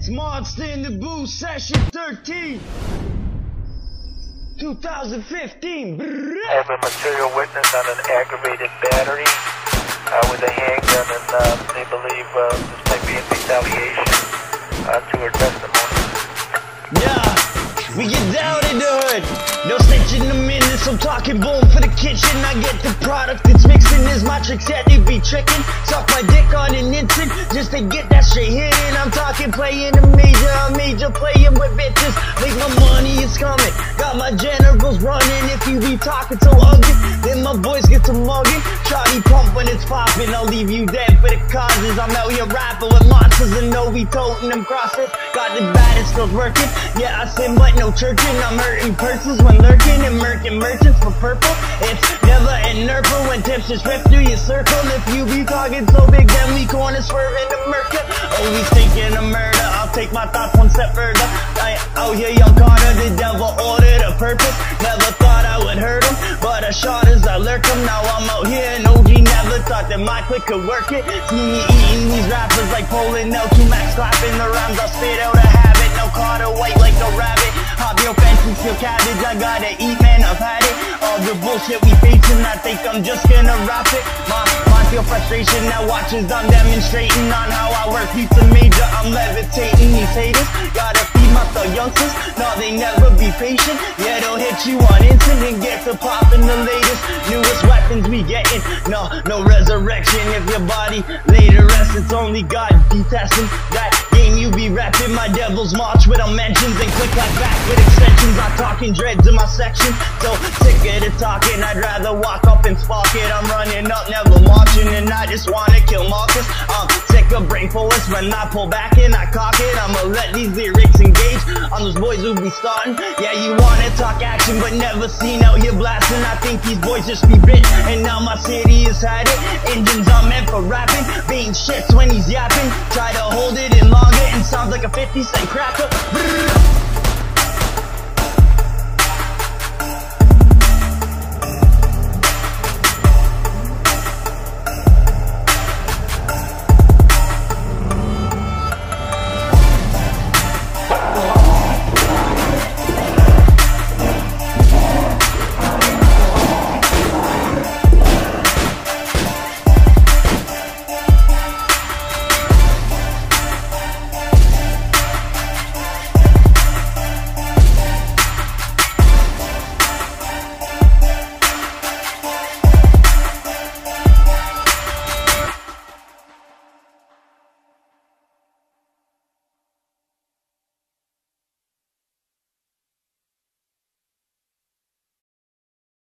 It's Monster in the Booth Session 13. 2015. Brrrah. I have a material witness on an aggravated battery uh, with a handgun, and uh, they believe uh, this might be in retaliation uh, to her testimony. Yeah, we get down in the hood. No snitching in the minutes, I'm talking boom for the kitchen. I get the product It's that's mixing is my tricks, yeah, they be tricking. Suck my dick on an instant just to get that shit hitting. I'm talking playing a major, a major playing with bitches. Make my money, it's coming. Got my generals running. If you be talking so ugly, then my boys get to mugging. Shotty pump when it's popping, I'll leave you dead for the causes. I'm out here rapping with monsters and know we toting them crosses. Got the baddest skills working. Yeah, I sin but no churching. I'm hurting persons when lurking and murking merchants for purple. It's never an nurple when tips just rip through your circle. If you be talking so big, then we corner swerving the murker. Always thinking of murder. I'll take my thoughts one step further. I oh, out here, young Carter, the devil ordered a purpose. Never thought I would hurt him, but I shot as I lurk him. Now I'm out here, and OG never thought that my click could work it. See me eating these rappers like pulling out two max clapping the rhymes. I'll spit out a habit. No Carter white like no rabbit. Hop your fence and steal cabbage. I gotta eat, man. I've had it. The bullshit we facing, I think I'm just gonna rap it. My mind feel frustration now. Watch as I'm demonstrating on how I work. Pizza major, I'm levitating these haters. Gotta feed my thug youngsters. No, they never be patient. Yeah, they'll hit you on instant and get to popping the latest, newest weapons we getting. No, no resurrection if your body later rests. It's only God detesting that game you be rapping. My devil's march with mentions and click like back with extensions. I'm talking dreads in my section. So sick of talking, I'd rather walk up and spark it. I'm running up, never marching, and I just wanna kill Marcus. I'm sick of brain fullest when I pull back and I cock it. I'ma let these lyrics engage on those boys who be starting. Yeah, you wanna talk action, but never seen out here blasting. I think these boys just be rich, and now my city is had it. Engines are meant for rapping, being shits when he's yapping. Try to sounds like a 50 cent cracker.